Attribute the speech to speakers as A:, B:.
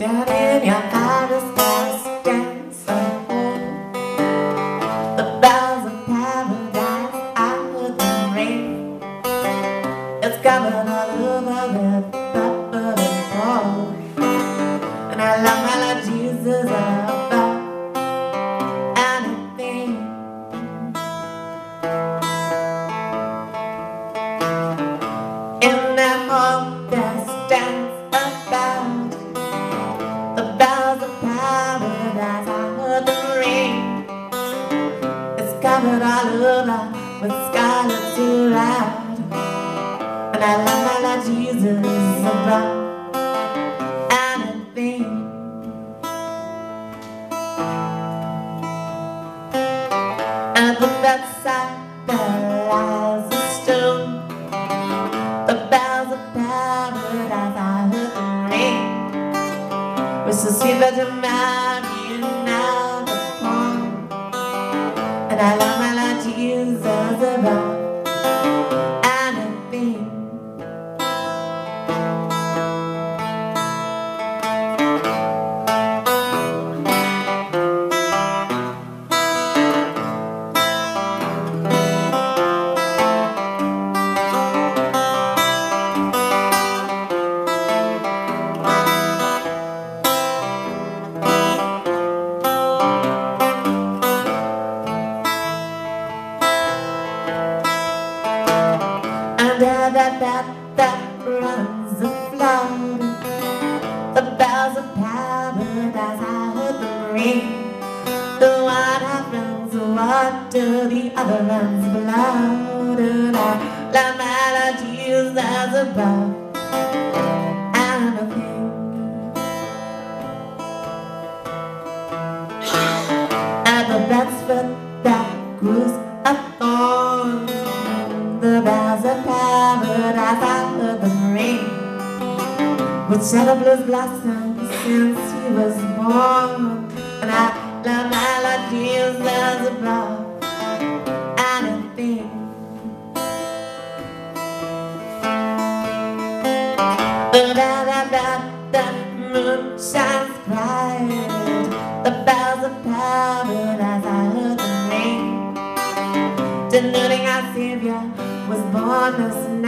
A: Down in your father's house, dance home. The bells of paradise, I heard them ring. It's covered It's covered all over with scarlet to ride. And I love my Lord Jesus above anything. And at the bedside there lies a stone. The bells of paradise, I heard them ring. With the sweet Virgin I love my Lord Jesus above anything. And there that that that runs the flood The bells of paradise I heard them ring. The one happens water The other runs And I love my Lord Jesus above anything At the best foot that grows a thorn The bells of I heard them ring With shadow blues blossomed since he was born. And I love my Lord Jesus above anything The da da da da moon shines bright. The bells of paradise I heard them ring Denoting our Savior was born this